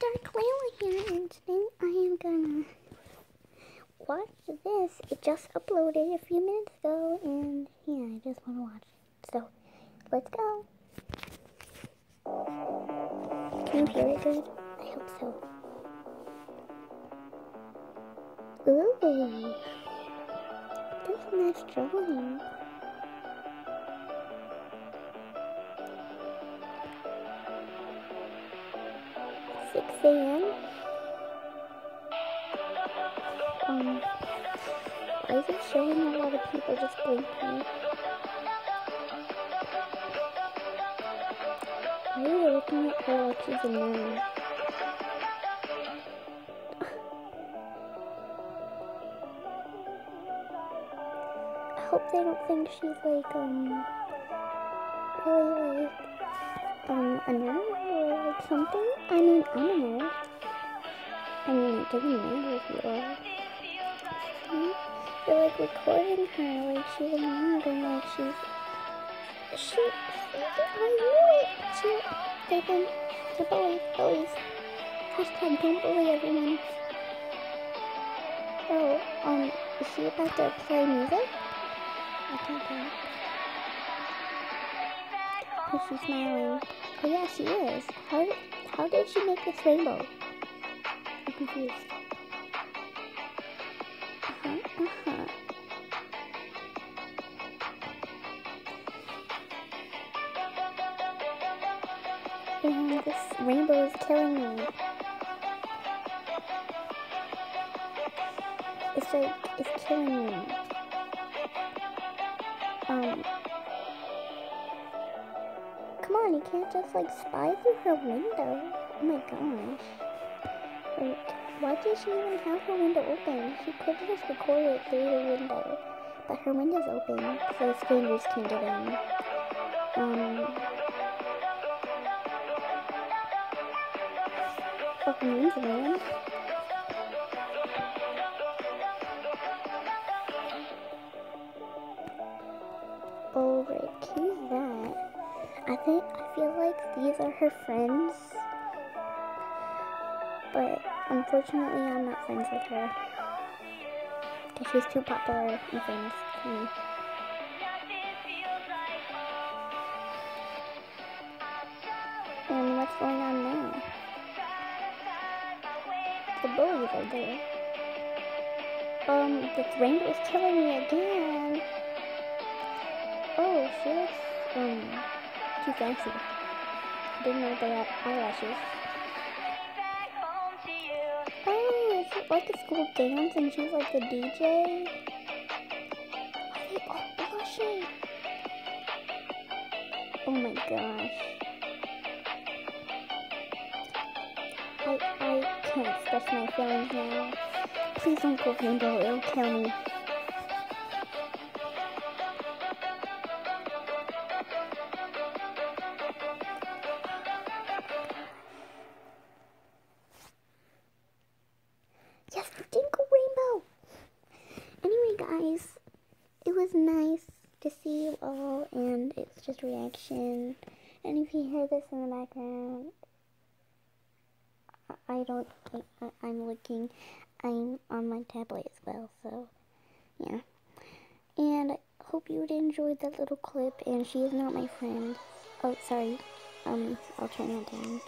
Dark Layla here, and today I am gonna watch this. It just uploaded a few minutes ago, and yeah, I just want to watch it. So, let's go. Can you hear it good? I hope so. Ooh, that's a nice drawing. 6 a.m. Um, why is it showing a lot of people just blinking? Why are you looking at she's a? I hope they don't think she's like, um, really like, um, a nun or like something. I mean, I don't know. I mean, it doesn't matter if you are. They're like recording her like she's a nun and like she's. She. I knew it! She. They've been. The bullies. Bullies. Hashtag don't bully everyone. Oh, um, is she about to play music? Is she smiling? Oh yeah, she is. How how did she make this rainbow? I'm confused. Uh-huh, uh-huh. And this rainbow is killing me. It's like, it's killing me. Um, come on, you can't just like spy through her window. Oh my gosh. Like, why did she even have her window open? She could have just recorded it through the window. But her window's open, so strangers can get in. Um, fucking means, man. Oh, Rick, who's that? I think, I feel like these are her friends. But unfortunately, I'm not friends with her. Because she's too popular and famous for me. And what's going on now? The bullies are there. Um, the rainbow is killing me again. Oh, she looks, um, too fancy. Didn't know they had eyelashes. Oh, is it like a school dance and she's like the DJ? Are they all blushing? Oh my gosh. I, I can't express my feelings now. Please don't go rainbow, it'll kill me. Was nice to see you all, and it's just reaction. And if you hear this in the background, I don't, I, I'm looking, I'm on my tablet as well, so, yeah. And I hope you enjoyed that little clip, and she is not my friend. Oh, sorry, um, I'll turn that down.